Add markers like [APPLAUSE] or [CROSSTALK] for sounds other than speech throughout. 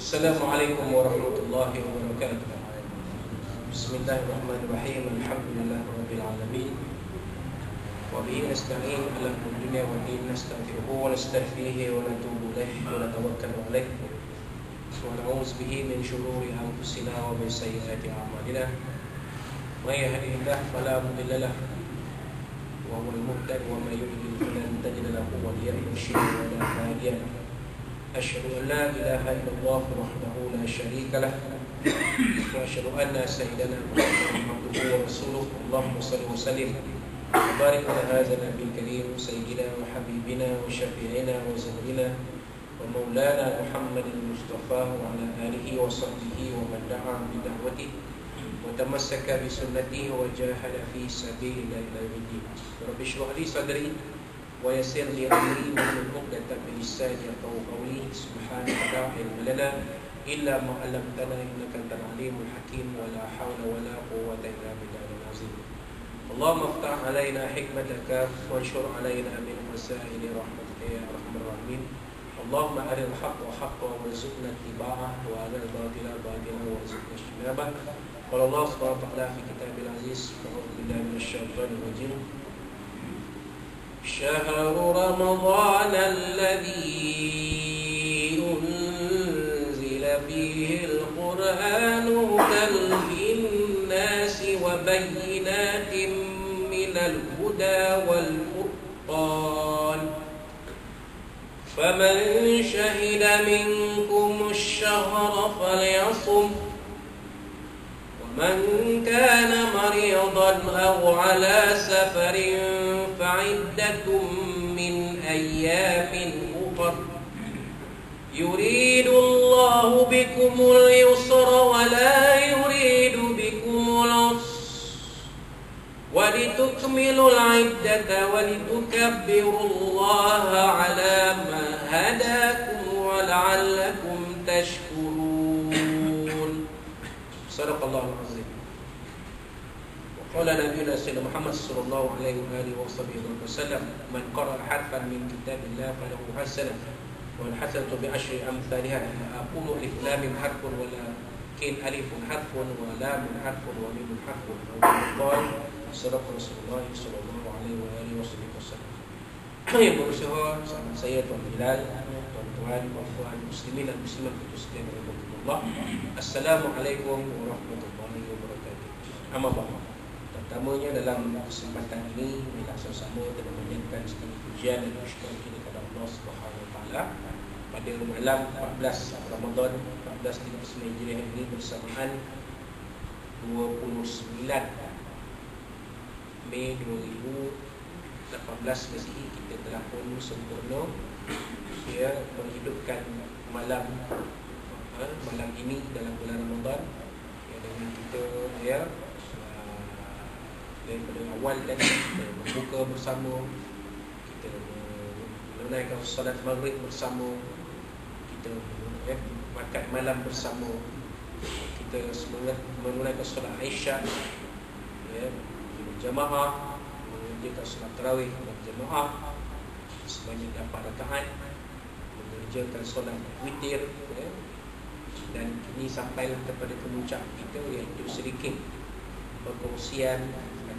السلام عليكم ورحمة الله وبركاته. بسم الله الرحمن الرحيم. الحمد لله رب العالمين. وبه نستعين. على الدنيا والدين نستغفره ونستهديه ونتوب إليه ونتوكل عليه. ونعوذ به من شرور أنفسنا ومن سيئات أعمالنا. من يهده الله فلا مضل له. وهو المهتد. ومن يضلل فلن تجد له وليا مرشدا ولا هاديا. له أشهد أن لا إله إلا الله وحده لا شريك له. وأشهد أن سيدنا محمدا عبده ورسوله اللهم صل وسلم. وبارك على هذا النبي الكريم سيدنا وحبيبنا وشفيعنا وزهرنا ومولانا محمد المصطفى وعلى آله وصحبه ومن دعا بدعوته وتمسك بسنته وجاهد في سبيل الله إلى رب اشرح لي صدري. ويسر لي أمري واحلل عقدة من لساني قولي. سبحانك لا علم لنا إلا ما علمتنا إنك أنت العليم الحكيم. ولا حول ولا قوة إلا بالله العظيم. اللهم افتح علينا حكمتك وانشر علينا من خزائن رحمتك يا أرحم الراحمين. اللهم أرنا الحق حقا وارزقنا اتباعه وأرنا الباطل باطلا وارزقنا اجتنابه. قال الله سبحانه وتعالى في كتابه العزيز أعوذ بالله من الشيطان الرجيم. شهر رمضان الذي أنزل فيه القرآن هدى للناس وبينات من الهدى والفرقان. فمن شهد منكم الشهر فليصم. ومن كان مريضا أو على سفر فعدة من أيام أخر. يريد الله بكم اليسر ولا يريد بكم العسر. ولتكملوا العدة ولتكبروا الله على ما هداكم ولعلكم تشكرون. صدق الله العظيم. وقال نبينا سيدنا محمد صلى الله عليه وآله وصحبه وسلم من قرأ حرفا من كتاب الله فله حسنة والحسنة بعشر أمثالها. أقول ألف لام حرف ولا كين ألف حرف ولام حرف وميم حرف قال صدق رسول الله صلى الله عليه وآله وصحبه وسلم. yang berusaha sahabat saya Tuan Bilal Tuan-tuan, puan-puan, muslimin dan muslimat Khususnya Allah Assalamualaikum warahmatullahi Pertamanya dalam kesempatan ini Bila sama-sama telah menyanyikan Sekali pujian dan syukur kita kepada Allah Subhanahu Taala. Pada malam 14 Ramadan 1439 Hijriah ini bersamaan 29 Mei 2018 Masihi kita telah pun sempurna. Ya, menghidupkan malam ha, malam ini dalam bulan Ramadan. Ya, dengan kita ya daripada awal tadi kita membuka bersama kita menunaikan solat maghrib bersama kita ya, makan malam bersama kita menunaikan solat Aisyah ya, berjamaah mengerjakan solat tarawih berjamaah sebanyak dapat rakaat mengerjakan solat witir ya. dan kini sampailah kepada kemuncak kita iaitu sedikit perkongsian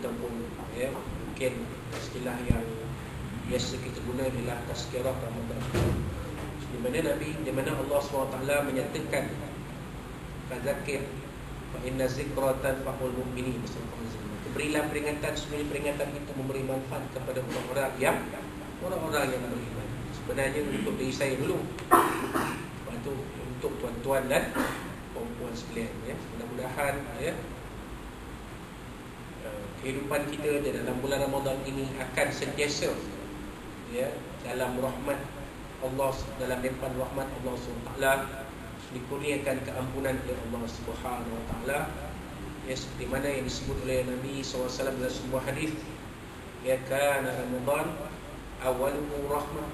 ataupun ya, mungkin istilah yang biasa kita guna ialah tazkirah Ramadan di mana Nabi di mana Allah SWT menyatakan fadzakir fa inna zikra tanfa'ul mu'minin. Berilah peringatan sebenarnya peringatan itu memberi manfaat kepada orang-orang yang orang-orang yang beriman. Sebenarnya untuk diri saya dulu. Lepas tu untuk tuan-tuan dan perempuan sekalian ya. Mudah-mudahan ya kehidupan kita dalam bulan Ramadan ini akan sentiasa ya dalam rahmat Allah dalam limpahan rahmat Allah SWT dikurniakan keampunan oleh Allah Subhanahu Wa Taala. Ya seperti mana yang disebut oleh Nabi SAW dalam sebuah hadis ya kana Ramadan awaluhu rahmah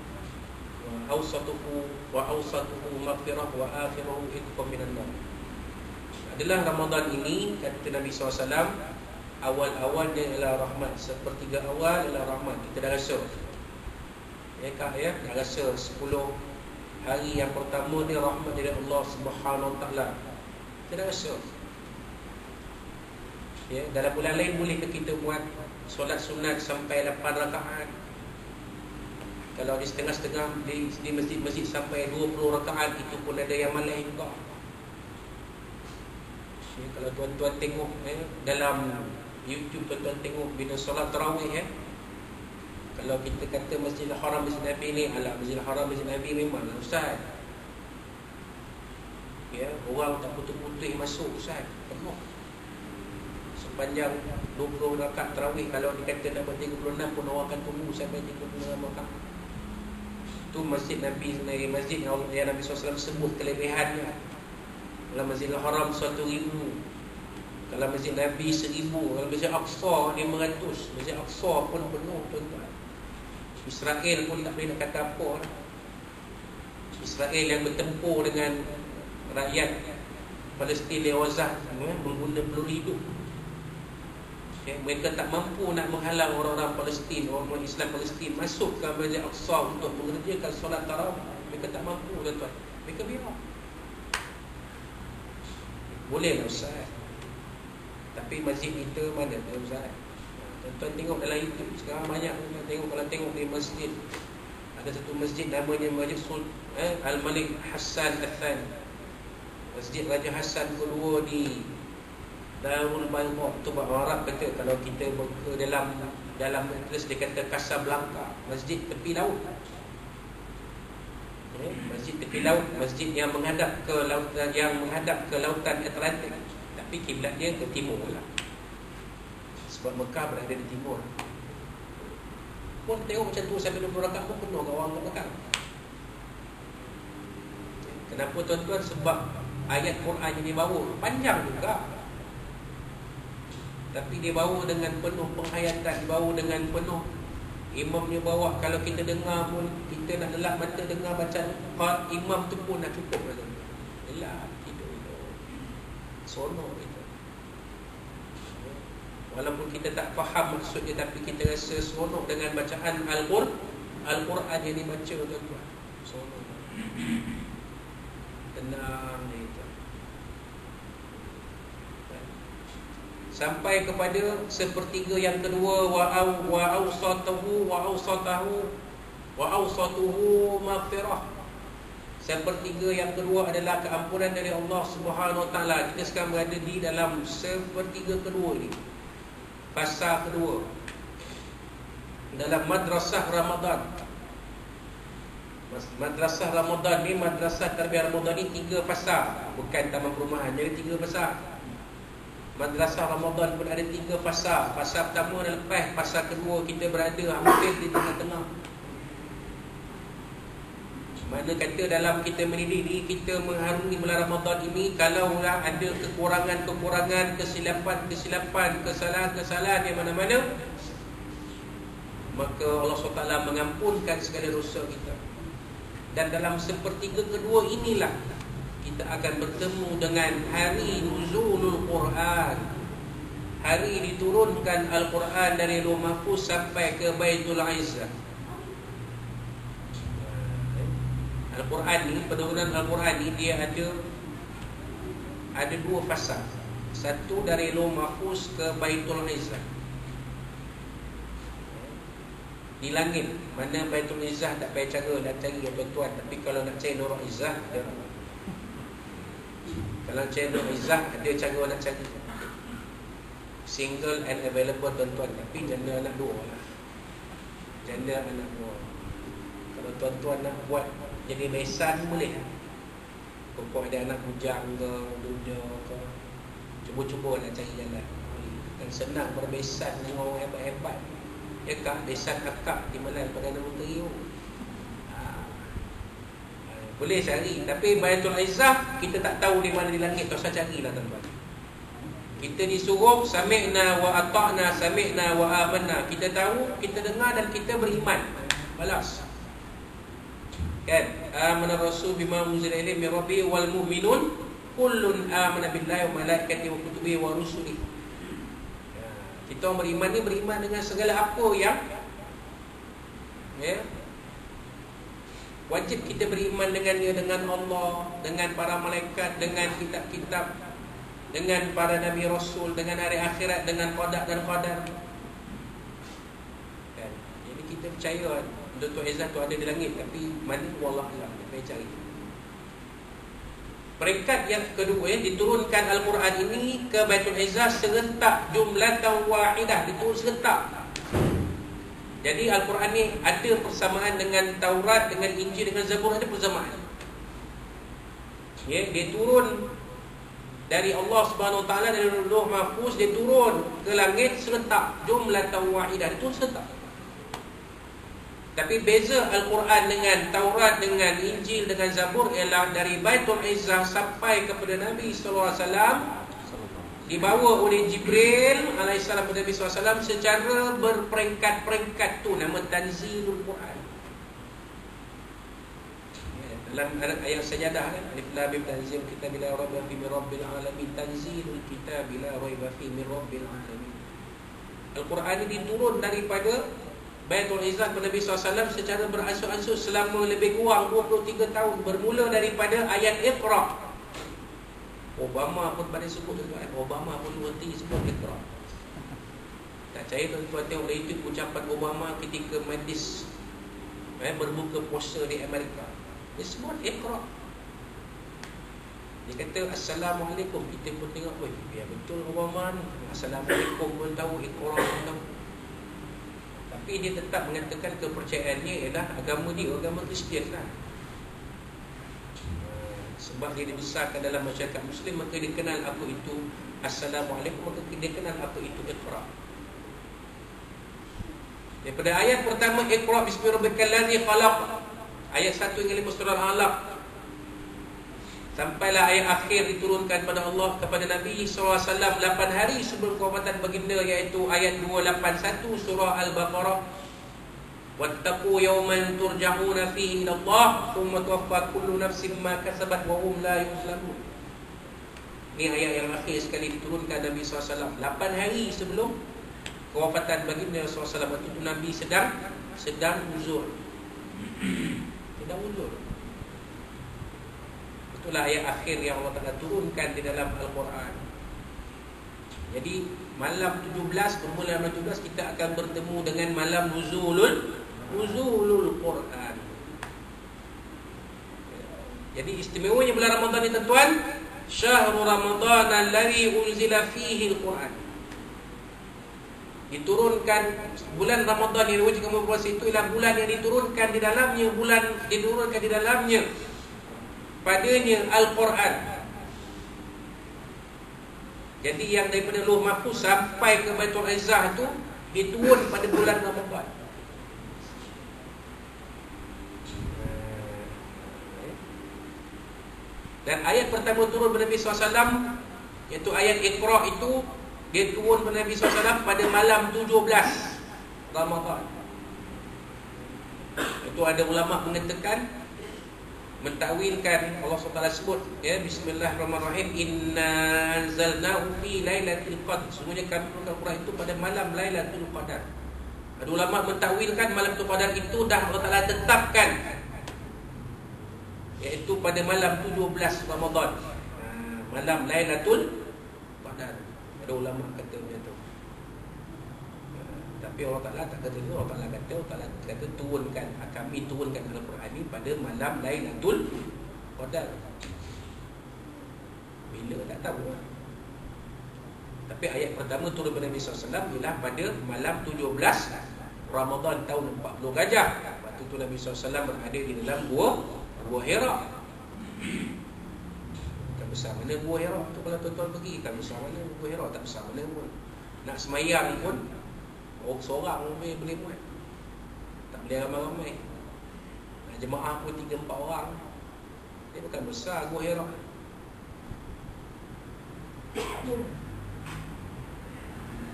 wa awsatuhu wa awsatuhu maghfirah wa akhiruhu itqam minan nar. Adalah Ramadan ini kata Nabi SAW awal-awalnya ialah rahmat sepertiga awal ialah rahmat kita dah rasa ya kak ya dah rasa 10 hari yang pertama ni rahmat dari Allah Subhanahu Wa Taala. Tidak rasa. Ya, dalam bulan lain boleh kita buat solat sunat sampai 8 rakaat? Kalau di setengah-setengah di, di masjid-masjid sampai 20 rakaat itu pun ada yang malah juga. Ya, kalau tuan-tuan tengok eh, dalam YouTube tuan-tuan tengok bila solat tarawih ya. Kalau kita kata Masjidil Haram Masjid Nabi ni ala Masjidil Haram Masjid Nabi memang ustaz. Ya, orang tak putus-putus masuk ustaz. Penuh sepanjang 20 rakaat tarawih kalau dikata dapat 36 pun orang akan tunggu sampai 36 rakaat. Itu masjid Nabi sendiri, masjid yang, Nabi SAW sebut kelebihannya. Kalau Masjidil Haram 1000. Kalau Masjid Nabi 1000, kalau Masjid Aqsa 500. Masjid Aqsa pun penuh tuan-tuan. Israel pun tak boleh nak kata apa. Israel yang bertempur dengan rakyat Palestin lewazah mengguna peluru hidup okay. Mereka tak mampu nak menghalang orang-orang Palestin Orang-orang Islam Palestin Masuk ke Masjid Aqsa untuk mengerjakan solat tarawih Mereka tak mampu tuan-tuan Mereka biar Boleh lah Ustaz Tapi masjid kita mana dia Ustaz Tuan-tuan tengok dalam YouTube Sekarang banyak tuan tengok Kalau tengok di masjid Ada satu masjid namanya Masjid Sul eh, Al-Malik Hassan Al-Than Masjid Raja Hassan kedua di Darul Baydah tu orang Arab kata kalau kita ke dalam dalam terus dia kata Casablanca, masjid tepi laut. Okay. Masjid tepi laut, masjid yang menghadap ke lautan yang menghadap ke lautan Atlantik. Tapi kiblat dia ke timur lah. Sebab Mekah berada di timur. Pun tengok macam tu sampai 20 rakaat pun penuh orang ke Mekah. Kenapa tuan-tuan? Sebab ayat Quran yang dibawa panjang juga. Tapi dia bawa dengan penuh penghayatan Bawa dengan penuh Imam dia bawa Kalau kita dengar pun Kita nak elak mata dengar baca Imam tu pun nak cukup Elak tidur itu Sonok itu Walaupun kita tak faham maksudnya Tapi kita rasa sonok dengan bacaan Al-Qur'an Al-Quran yang dibaca tuan-tuan. Sonok Tenang ni sampai kepada sepertiga yang kedua wa au wa ausatahu wa ausatahu wa ausatuhu maghfirah sepertiga yang kedua adalah keampunan dari Allah Subhanahu wa taala. Kita sekarang berada di dalam sepertiga kedua ini. Fasa kedua. Dalam madrasah Ramadan. Madrasah Ramadan ni Madrasah Tarbiyah Ramadan ni tiga fasa Bukan taman perumahan Jadi tiga fasa Madrasah Ramadan pun ada tiga fasa Fasa pertama dan lepas Fasa kedua kita berada hampir di tengah-tengah Mana kata dalam kita mendidik diri kita mengharungi bulan Ramadan ini Kalau ada kekurangan-kekurangan Kesilapan-kesilapan Kesalahan-kesalahan yang mana-mana Maka Allah SWT mengampunkan segala dosa kita Dan dalam sepertiga kedua inilah kita akan bertemu dengan hari nuzulul Quran. Hari diturunkan Al-Quran dari Luh Mahfuz sampai ke Baitul Izzah. Al-Quran ni, penurunan Al-Quran ni dia ada ada dua fasa. Satu dari Luh Mahfuz ke Baitul Izzah. Di langit, mana Baitul Izzah tak payah cara nak cari tuan-tuan. Tapi kalau nak cari Nurul Izzah, dia kalau channel Izzah Dia cara nak cari Single and available tuan-tuan Tapi janda anak dua lah Janda anak dua Kalau tuan-tuan nak buat Jadi besan boleh Pokok ada anak bujang ke Duda ke. Cuba-cuba nak cari jalan. Dan senang berbesan dengan orang hebat-hebat. Ya kak, besan kakak Di mana Perdana Menteri tu. Boleh cari Tapi Bayatul Izzah Kita tak tahu di mana di langit Tak usah carilah tuan-tuan. Kita disuruh Sami'na wa ata'na Sami'na wa amanna. Kita tahu Kita dengar dan kita beriman. Balas Kan? Amana Rasul bima muzil ilim Ya Rabbi wal mu'minun Kullun amana billahi wa malaikati wa kutubi wa rusuli. Kita beriman ni beriman dengan segala apa yang Ya Wajib kita beriman dengannya Dengan Allah Dengan para malaikat Dengan kitab-kitab Dengan para Nabi Rasul Dengan hari akhirat Dengan qadar dan qadar. Kan? Jadi kita percaya Datuk Izzah tu ada di langit Tapi mana Wallah Allah Kita cari Peringkat yang kedua Diturunkan Al-Quran ini Ke Baitul Izzah Serentak jumlah wahidah Diturun serentak jadi Al-Quran ni ada persamaan dengan Taurat, dengan Injil, dengan Zabur ada persamaan. Ya, dia turun dari Allah Subhanahu Wa Taala dari Lauh Mahfuz dia turun ke langit serentak jumlah tawahidah itu serentak. Tapi beza Al-Quran dengan Taurat, dengan Injil, dengan Zabur ialah dari Baitul Izzah sampai kepada Nabi sallallahu alaihi wasallam dibawa oleh Jibril alaihissalam kepada Nabi SAW secara berperingkat-peringkat tu nama Tanzilul Quran. Dalam ayat sajadah kan alif lam mim tanzil kitab bila rabbil fi rabbil alamin tanzilul kitab bila raiba fi rabbil alamin. Al-Quran ini diturun daripada Baitul Izzah kepada Nabi SAW secara beransur-ansur selama lebih kurang 23 tahun bermula daripada ayat Iqra' Obama pun pada sebut tuan Obama pun berhenti sebut ikrar Tak percaya tuan-tuan tengok itu ucapan Obama ketika medis eh, Berbuka puasa di Amerika. Dia sebut ikrar Dia kata Assalamualaikum. Kita pun tengok oh, Ya betul Obama ni. Assalamualaikum pun tahu ikrar pun tahu Tapi dia tetap mengatakan kepercayaannya ialah agama dia. Agama Kristian lah. Sebab dia dibesarkan dalam masyarakat muslim maka dia kenal apa itu assalamualaikum maka dia kenal apa itu iqra. Daripada ayat pertama iqra bismi rabbikal ladzi khalaq. Ayat 1 hingga 5 surah al-alaq sampailah ayat akhir diturunkan pada Allah kepada Nabi SAW 8 hari sebelum kewafatan baginda iaitu ayat 281 surah al-baqarah. Wattaqu yawman turja'una fihi ila Allah thumma tuwaffa kullu nafsin ma kasabat wa hum la yuzlamun. Ini ayat yang akhir sekali diturunkan Nabi SAW 8 hari sebelum kewafatan baginda SAW waktu Nabi sedang sedang uzur. [CLEARS THROAT] Sedang uzur itulah ayat akhir yang Allah Ta'ala turunkan di dalam Al-Quran jadi malam 17 bermula malam 17 kita akan bertemu dengan malam nuzulul nuzulul Quran. Jadi istimewanya bulan Ramadan ni tuan-tuan, syahrul Ramadan alladhi unzila fihi al-Quran. Diturunkan bulan Ramadan yang wajib kamu puasa itu ialah bulan yang diturunkan di dalamnya bulan diturunkan di dalamnya padanya Al-Quran. Jadi yang daripada Luh Mahfuz sampai ke Baitul Izzah itu diturun pada bulan Ramadan. Dan ayat pertama turun kepada Nabi SAW Iaitu ayat Iqra' itu Dia turun kepada Nabi SAW pada malam 17 Ramadhan Itu ada ulama mengatakan Mentakwilkan Allah SWT sebut ya Bismillahirrahmanirrahim Inna anzalnahu fi laylatil qadr Semuanya kami turunkan Quran itu pada malam laylatul qadar Ada ulama mentakwilkan malam tu qadar itu Dah Allah Ta'ala tetapkan iaitu pada malam 17 Ramadan. Ha, malam Lailatul Qadar. Ada ulama kata macam tu. Tapi Allah Taala tak kata itu, Allah Taala kata Allah Taala kata turunkan kami turunkan Al-Quran ini pada malam Lailatul Qadar. Bila tak tahu. Tapi ayat pertama turun kepada Nabi SAW ialah pada malam 17 Ramadan tahun 40 Gajah. Waktu itu Nabi SAW berada di dalam gua Gua Hira Tak besar mana Gua Hira tu kalau tuan-tuan pergi Tak besar mana Gua Hira tak besar mana pun Nak semayang pun Orang seorang boleh, boleh muat. Tak boleh ramai-ramai. Nak jemaah pun 3-4 orang. Dia bukan besar Gua Hira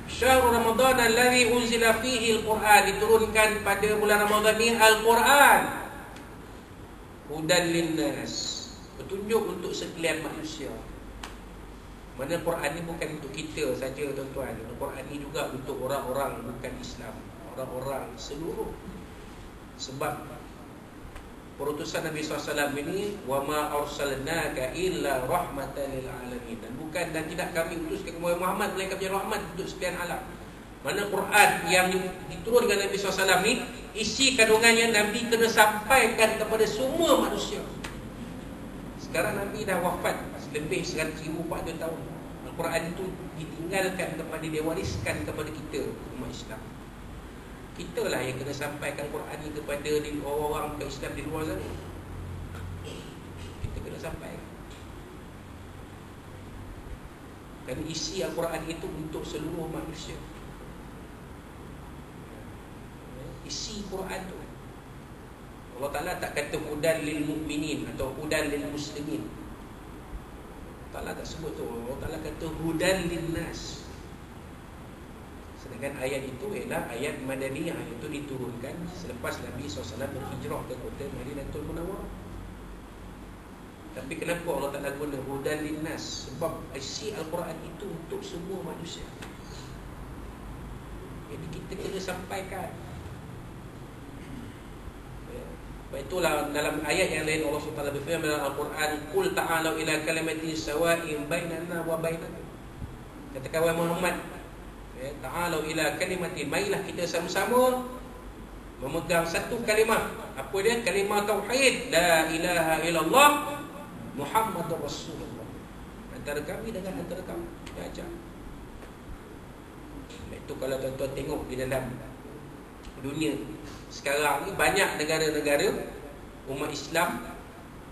Syahrul Ramadan alladhi unzila fihi al-Quran. Diturunkan pada bulan Ramadan ni Al-Quran. Hudan linnas. Petunjuk untuk sekalian manusia mana Quran ni bukan untuk kita saja tuan-tuan. Quran ni juga untuk orang-orang bukan Islam. Orang-orang seluruh. Sebab perutusan Nabi SAW ini wa ma arsalnaka illa rahmatan lil alamin. Dan bukan dan tidak kami utuskan kepada Muhammad melainkan menjadi rahmat untuk sekalian alam. Mana Quran yang diturunkan Nabi SAW ni isi kandungannya Nabi kena sampaikan kepada semua manusia. Sekarang Nabi dah wafat lebih 1400 tahun. Al-Quran itu ditinggalkan kepada dia wariskan kepada kita umat Islam. Kita lah yang kena sampaikan Quran ini kepada orang-orang ke Islam di luar sana. Kita kena sampaikan. Dan isi Al-Quran itu untuk seluruh manusia. Isi Quran itu. Allah Ta'ala tak kata hudan lil mu'minin atau hudan lil muslimin. Ta'ala tak sebut tu. Allah Ta'ala kata hudan lil nas. Sedangkan ayat itu ialah ayat Madaniyah itu diturunkan selepas Nabi SAW berhijrah ke kota Madinatul Munawwarah. Tapi kenapa Allah Ta'ala guna hudan linnas? Sebab isi Al-Quran itu untuk semua manusia. Jadi kita kena sampaikan. Ya. Itulah dalam ayat yang lain Allah SWT berfirman dalam Al-Quran Qul ta'alau ila kalimati sawa'in bainana wa bainakum Katakan wahai Muhammad ya, ta'alu ila kalimati mailah kita sama-sama memegang satu kalimah. Apa dia? Kalimah tauhid la ilaha illallah muhammadur rasulullah. Antara kami dengan antara kamu. Dia ajar itu kalau tuan-tuan tengok di dalam dunia sekarang ni banyak negara-negara umat Islam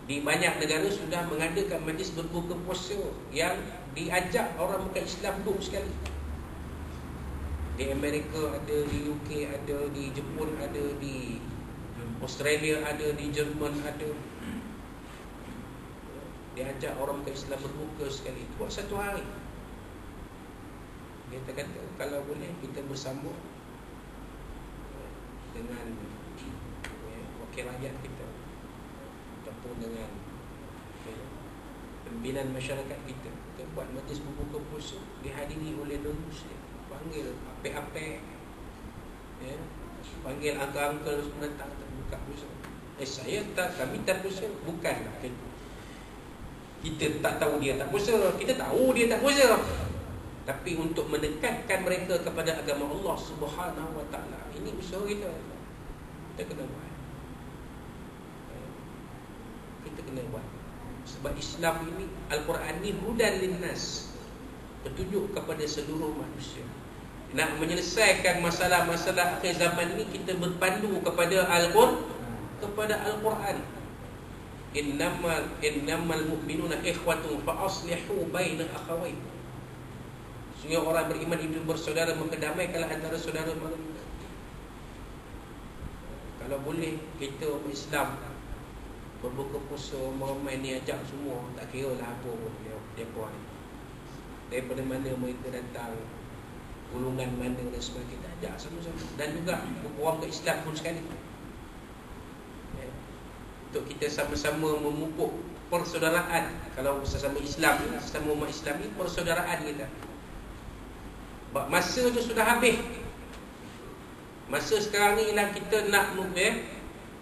di banyak negara sudah mengadakan majlis berbuka puasa yang diajak orang bukan Islam duduk sekali di Amerika ada, di UK ada, di Jepun ada, di Australia ada, di Jerman ada. Dia ajak orang ke Islam berbuka sekali. Buat satu hari. Dia kata kalau boleh kita bersama dengan ya, wakil rakyat kita. Ataupun dengan ya, pimpinan masyarakat kita. Kita buat majlis berbuka puasa dihadiri oleh non-Muslim panggil apek-apek ya panggil uncle-uncle semua datang buka puasa. Eh saya tak kami tak puasa bukanlah kita tak tahu dia tak puasa. Kita tahu dia tak puasa. Tapi untuk mendekatkan mereka kepada agama Allah Subhanahu wa taala ini usaha kita kita kena buat. Kita kena buat. Sebab Islam ini Al-Quran ini hudan linnas. Petunjuk kepada seluruh manusia. Nak menyelesaikan masalah-masalah akhir zaman ini kita berpandu kepada Al-Quran kepada Al-Quran. Innamal innamal mu'minuna ikhwatun fa aslihu baina akhawain. Sehingga orang beriman itu bersaudara mengkedamaikanlah antara saudara manusia kalau boleh kita Islam berbuka puasa ramai ni ajak semua tak kira lah apa pun dia, dia buat. Daripada mana mereka datang golongan mana dan sebagainya ajak sama-sama. Dan juga orang ke Islam pun sekali. Ya. untuk kita sama-sama memupuk persaudaraan. Kalau sesama Islam sesama umat Islam ni persaudaraan kita. Masa tu sudah habis masa sekarang ni ialah kita nak ya,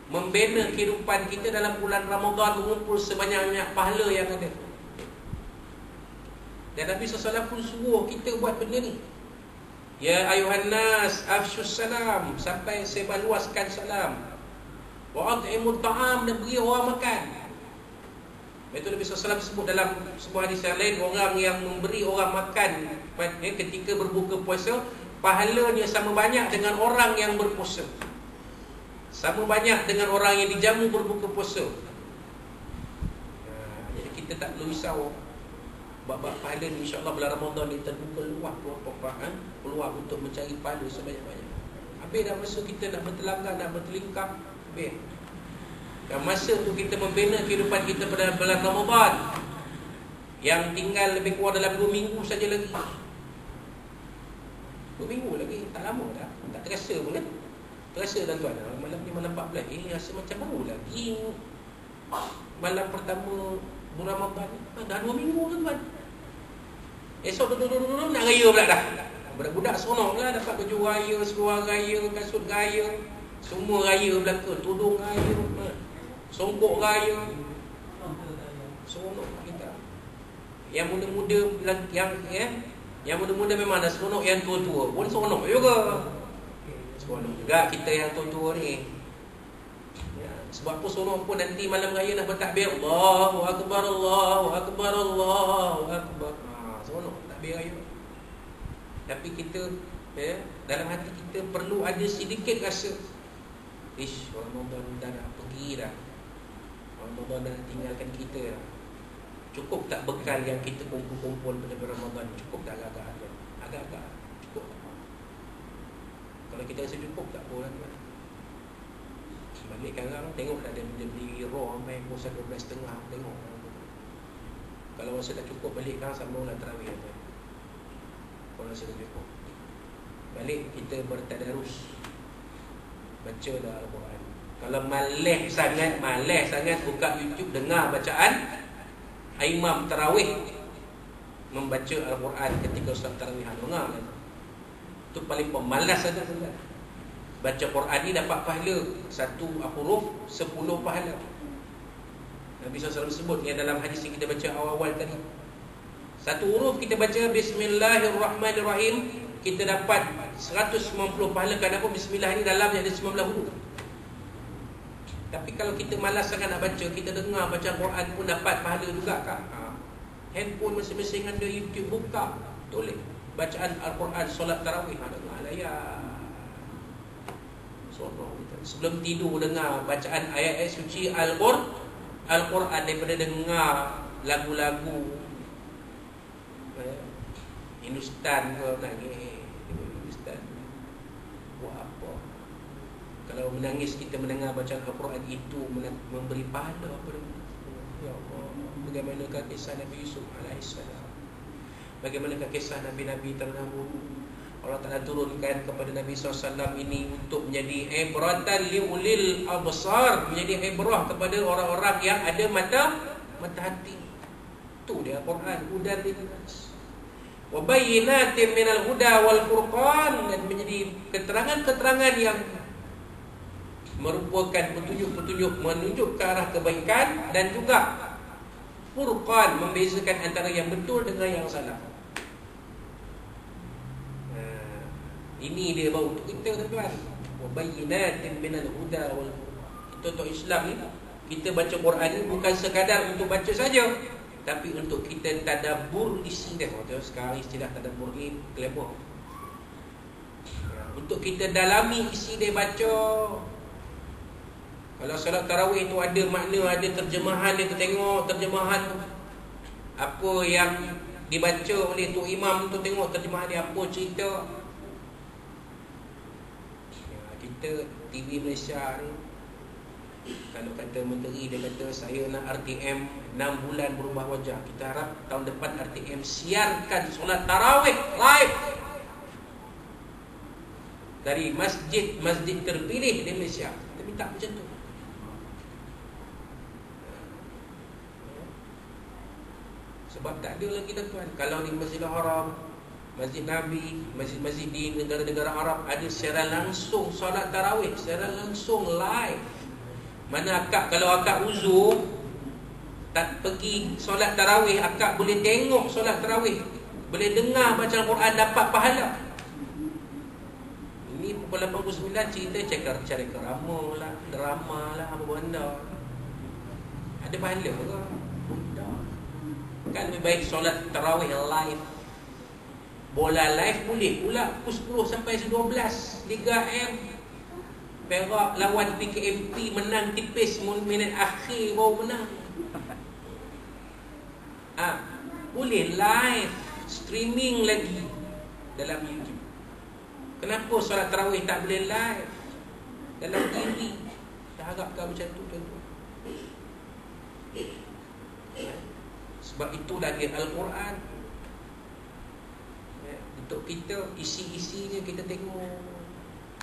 membina kehidupan kita dalam bulan Ramadan mengumpul sebanyak-banyak pahala yang ada dan Nabi SAW pun suruh kita buat benda ni Ya ayuhan nas afshus salam sampai sebarluaskan salam. Wa at'imut ta'am dan beri orang makan. Itu Nabi SAW sebut dalam sebuah hadis yang lain orang yang memberi orang makan eh, ketika berbuka puasa pahalanya sama banyak dengan orang yang berpuasa. Sama banyak dengan orang yang dijamu berbuka puasa. Jadi kita tak perlu risau bab-bab pahala ni insya-Allah bulan Ramadan ni terbuka luas peluang peluang untuk mencari pahala sebanyak-banyak. Habis dah masa kita nak bertelanggang nak bertelingkap, habis. Dan masa tu kita membina kehidupan kita pada bulan Ramadan yang tinggal lebih kurang dalam 2 minggu saja lagi. 2 minggu lagi, tak lama dah. Tak terasa pun kan? Terasa tuan-tuan. Malam ni malam 14. Eh, rasa macam baru lagi. Malam pertama bulan Ramadan. Dah 2 minggu tuan-tuan. Esok duduk-duduk nak raya pula dah. Budak-budak seronok lah dapat baju raya, seluar raya, kasut raya. Semua raya berlaku, tudung raya. Ha. Songkok raya. Seronok kita. Yang muda-muda yang ya, yang muda-muda memang dah seronok yang tua-tua pun seronok juga. Seronok juga kita yang tua-tua ni. Ya, sebab apa seronok pun nanti malam raya nak bertakbir Allahu akbar Allahu akbar Allahu akbar. Ha, seronok takbir raya. Tapi kita ya, dalam hati kita perlu ada sedikit rasa Ish, Ramadan dah nak pergi dah Ramadan dah tinggalkan kita dah Cukup tak bekal yang kita kumpul-kumpul pada Ramadan? Cukup tak agak-agak Agak-agak. Cukup. Kalau kita rasa cukup tak apa lah Balik sekarang tengok dah dia beli raw sampai pusat 12 tengah Tengok. Kalau rasa tak cukup balik kan sambung lah terawih Kalau rasa tak cukup. Balik kita bertadarus. Baca dah Al-Quran. Kalau malih sangat, malih sangat buka YouTube dengar bacaan imam tarawih membaca Al-Quran ketika ustaz tarawih dengar. Itu paling pemalas saja sebenarnya. Baca Quran ni dapat pahala satu huruf sepuluh pahala. Nabi SAW sebut yang dalam hadis yang kita baca awal-awal tadi. Satu huruf kita baca Bismillahirrahmanirrahim kita dapat 190 pahala kenapa bismillah ni dalam ada 19 huruf. Tapi kalau kita malas sangat nak baca, kita dengar baca Quran pun dapat pahala juga kak. Ha. Handphone masing-masing ada YouTube buka, tulis bacaan Al-Quran solat tarawih ha dengar ya. Sebelum tidur dengar bacaan ayat-ayat suci Al-Quran Al-Quran daripada dengar lagu-lagu eh, Hindustan ke Kalau menangis kita mendengar bacaan Al-Quran itu memberi pahala apa Ya Allah, bagaimanakah kisah Nabi Yusuf alaihissalam? Bagaimanakah kisah Nabi-Nabi terdahulu? Allah Ta'ala turunkan kepada Nabi SAW ini untuk menjadi ibratan liulil absar menjadi ibrah kepada orang-orang yang ada mata mata hati itu dia Al-Quran hudan linnas wa bayyinatin minal huda wal furqan dan menjadi keterangan-keterangan yang merupakan petunjuk-petunjuk menunjuk ke arah kebaikan dan juga furqan membezakan antara yang betul dengan yang salah. Ha, ini dia bawa untuk kita tuan-tuan. Wabayyinatin minal huda wal Kita untuk Islam ni kita baca Quran ni bukan sekadar untuk baca saja tapi untuk kita tadabbur isi dia. Waktu sekarang istilah tadabbur ni kelebur. Ha, untuk kita dalami isi dia baca kalau salat tarawih tu ada makna, ada terjemahan dia tengok terjemahan apa yang dibaca oleh tu imam tu tengok terjemahan dia apa cerita. Ya, kita TV Malaysia ni kalau kata menteri dia kata saya nak RTM 6 bulan berubah wajah. Kita harap tahun depan RTM siarkan solat tarawih live dari masjid-masjid terpilih di Malaysia. Kita minta macam tu. Sebab tak ada lagi tuan Kalau di Masjidil Haram Masjid Nabi Masjid-masjid di negara-negara Arab Ada secara langsung Solat tarawih Secara langsung live. Mana akak Kalau akak uzur Tak pergi solat tarawih Akak boleh tengok solat tarawih. Boleh dengar baca Al-Quran Dapat pahala. Ini pukul 89 Cerita cakap cara kerama lah Drama lah Apa benda. Ada pahala ke Kan lebih baik solat tarawih live Bola live boleh pula Pukul 10 sampai 12 Liga M. Perak lawan PKMP menang tipis Minit akhir baru menang. Ah, Boleh live Streaming lagi Dalam YouTube. Kenapa solat tarawih tak boleh live? Dalam TV Dah harapkan macam tu contoh Sebab itulah dia Al-Quran. Ya, Untuk kita isi-isinya kita tengok.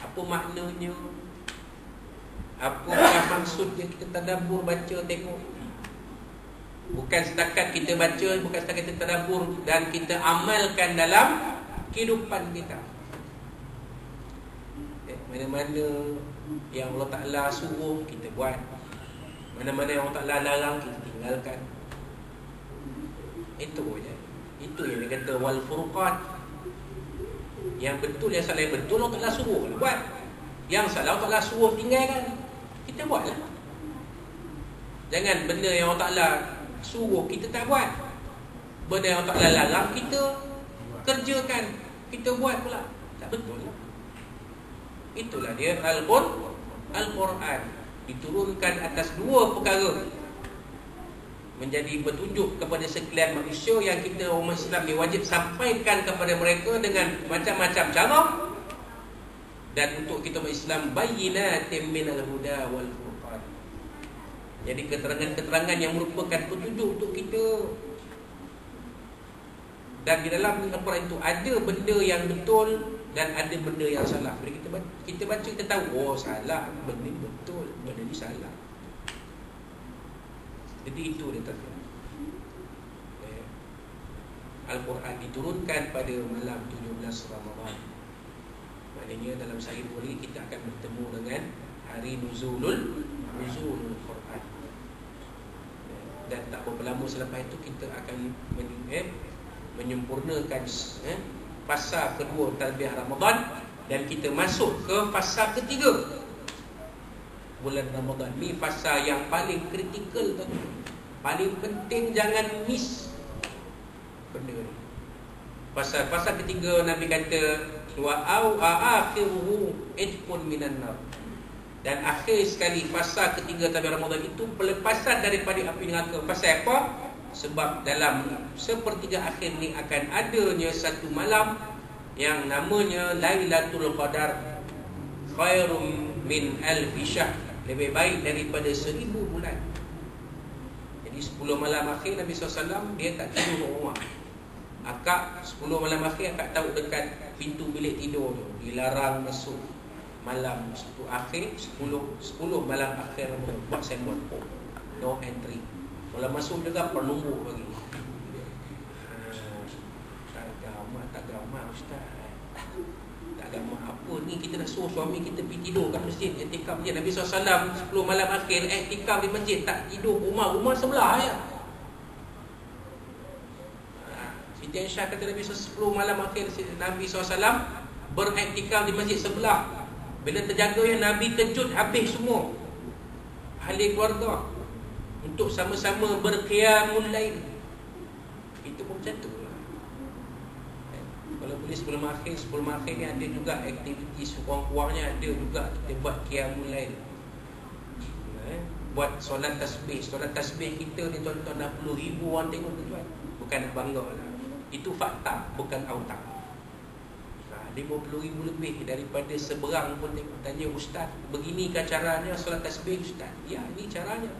Apa maknanya? Apa yang maksudnya kita tadabur baca tengok. Bukan setakat kita baca Bukan setakat kita tadabur Dan kita amalkan dalam kehidupan kita. Ya, Mana-mana yang Allah Ta'ala suruh kita buat. Mana-mana yang Allah Ta'ala larang kita tinggalkan Itu je. Itu yang dia kata wal furqan. Yang betul yang salah yang betul Allah Ta'ala suruh buat. Yang salah Allah Ta'ala suruh tinggalkan. Kita buatlah. Jangan benda yang Allah Ta'ala suruh kita tak buat. Benda yang Allah Ta'ala larang kita kerjakan. Kita buat pula. Tak betul Itulah dia Al-Quran Al-Quran. Diturunkan atas dua perkara menjadi petunjuk kepada sekalian manusia yang kita umat Islam ni wajib sampaikan kepada mereka dengan macam-macam cara dan untuk kita umat Islam bayyinatin minal huda wal furqan jadi keterangan-keterangan yang merupakan petunjuk untuk kita dan di dalam Al-Quran itu ada benda yang betul dan ada benda yang salah. Bila kita baca, kita baca kita tahu oh salah, benda betul, benda ni salah. Jadi itu dia kata. Eh, Al-Quran diturunkan pada malam 17 Ramadhan. Maknanya dalam sehari boleh kita akan bertemu dengan hari nuzulul nuzulul Quran. Eh, dan tak berapa lama selepas itu kita akan eh, menyempurnakan eh, fasa kedua talbiyah Ramadan dan kita masuk ke fasa ketiga bulan Ramadan. Ni fasa yang paling kritikal tu. Paling penting jangan miss benda ni. Fasa fasa ketiga Nabi kata wa au akhiruhu itqun minan nar. Dan akhir sekali fasa ketiga talbiyah Ramadan itu pelepasan daripada api neraka. Pasal apa? Sebab dalam sepertiga akhir ni akan adanya satu malam yang namanya Lailatul Qadar. Khairum min alf syahr lebih baik daripada seribu bulan jadi 10 malam akhir Nabi SAW dia tak tidur rumah akak 10 malam akhir akak tahu dekat pintu bilik tidur tu dilarang masuk malam 10 akhir 10 10 malam akhir buat sembon no entry kalau masuk juga penunggu bagi. Tak agama, tak agama ustaz. Agama apa ni kita dah suruh suami kita pergi tidur kat masjid, etikaf masjid. Nabi SAW 10 malam akhir etikaf di masjid, tak tidur rumah, rumah sebelah ya. Siti Aisyah kata Nabi SAW 10 malam akhir Nabi SAW berektikaf di masjid sebelah. Bila terjaga yang Nabi kejut habis semua. Ahli keluarga untuk sama-sama berqiyamul lail. Itu pun macam tu. Kalau boleh sebelum akhir, sebelum akhir ni ada juga aktiviti sekurang-kurangnya ada juga kita buat qiyamul lail. Eh, buat solat tasbih. Solat tasbih kita ni tuan-tuan dah puluh ribu orang tengok tuan. Bukan nak bangga lah. Itu fakta, bukan autak. 50 ha, ribu lebih daripada seberang pun tengok tanya ustaz begini caranya solat tasbih ustaz ya ini caranya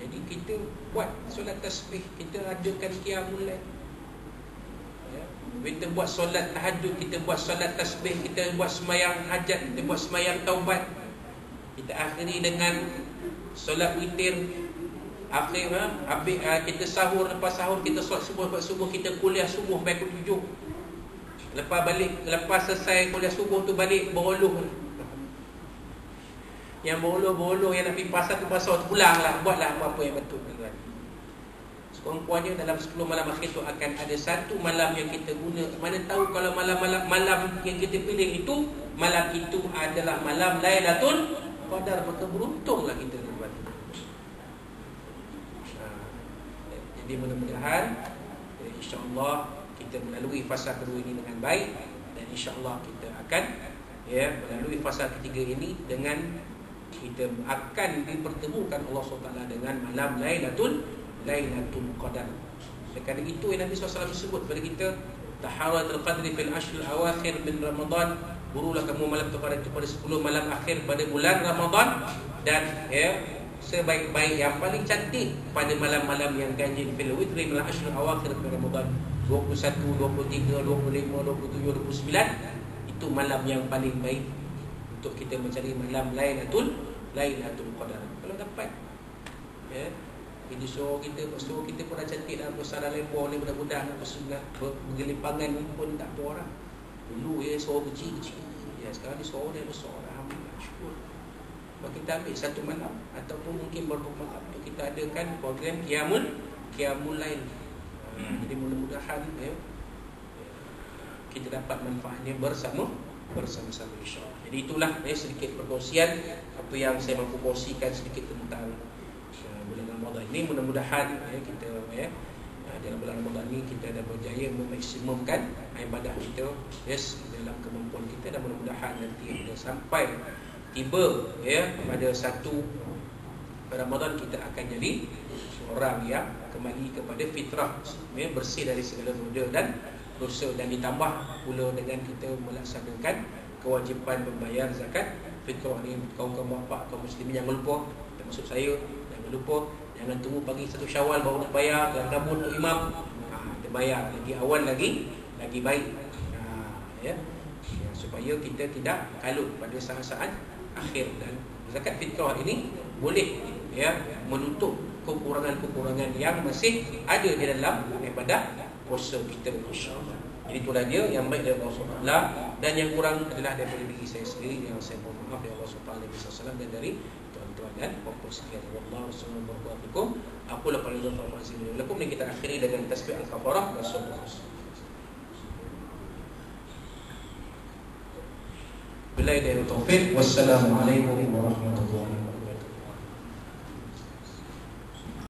Jadi kita buat solat tasbih Kita adakan qiyamul ya. Kita buat solat tahajud Kita buat solat tasbih Kita buat semayang hajat Kita buat semayang taubat Kita akhiri dengan Solat witir Akhir ha? Habis ha? kita sahur Lepas sahur kita solat subuh Lepas subuh kita kuliah subuh Baik tujuh Lepas balik Lepas selesai kuliah subuh tu balik Beruluh yang bolo-bolo yang nak pergi pasar tu pasar tu pulanglah buatlah apa-apa yang betul tuan. Sekurang-kurangnya dalam 10 malam akhir tu akan ada satu malam yang kita guna. Mana tahu kalau malam-malam malam yang kita pilih itu malam itu adalah malam Lailatul Qadar maka beruntunglah kita tuan. Ha. Jadi mudah-mudahan eh, insya-Allah kita melalui fasa kedua ini dengan baik dan insya-Allah kita akan ya melalui fasa ketiga ini dengan kita akan dipertemukan Allah SWT dengan malam Lailatul Lailatul Qadar. Kerana itu yang Nabi SAW sebut kepada kita Taharatul Qadri fil ashr awakhir bin Ramadan. Burulah kamu malam pada pada 10 malam akhir pada bulan Ramadan. Dan ya sebaik-baik yang paling cantik pada malam-malam yang ganjil fil witri min ashr awakhir bin Ramadan. 21, 23, 25, 27, 29 itu malam yang paling baik untuk kita mencari malam Lailatul Lailatul Qadar. Kalau dapat ya, ini suruh kita, suruh kita pun dah cantik dalam pusara lepor ni mudah-mudahan apa sunat bergelipangan ni pun tak ada orang. Dulu ya suruh kecil-kecil. Ya sekarang ni suruh dia besar dah. syukur Maka kita ambil satu malam Ataupun mungkin beberapa malam Kita adakan program Qiyamul Qiyamul lain hmm. Jadi mudah-mudahan ya, Kita dapat manfaatnya bersama Bersama-sama insyaAllah Jadi itulah ya, sedikit perkongsian Apa yang saya mampu kongsikan sedikit tentang uh, Bulan Ramadan ini. Mudah-mudahan ya, kita ya, dalam bulan Ramadan ini kita dah berjaya memaksimumkan ibadah kita yes dalam kemampuan kita. Dan mudah-mudahan nanti kita sampai tiba ya pada satu Ramadan kita akan jadi orang yang kembali kepada fitrah ya, bersih dari segala noda dan dosa. Dan ditambah pula dengan kita melaksanakan kewajipan membayar zakat. Fitrah ni kaum-kaum bapa kaum muslimin jangan lupa. Termasuk saya jangan lupa. Jangan tunggu pagi satu syawal baru nak bayar Dalam gabung untuk imam ha, Kita bayar lagi awal lagi Lagi baik. Ha, ya. ya. Supaya kita tidak kalut pada saat-saat akhir Dan zakat fitrah ini Boleh ya menutup kekurangan-kekurangan yang masih ada di dalam ibadah puasa kita insyaAllah jadi itulah dia yang baik dari Allah SWT Dan yang kurang adalah daripada diri saya sendiri Yang saya mohon maaf dari Allah SWT Dan dari dan waktu sekian wallahu subhanahu wa ta'ala aku lepas itu informasi ini lakum ni kita akhiri dengan tasbih al-kafarah dan sunnah Bila ada taufiq wassalamualaikum warahmatullahi wabarakatuh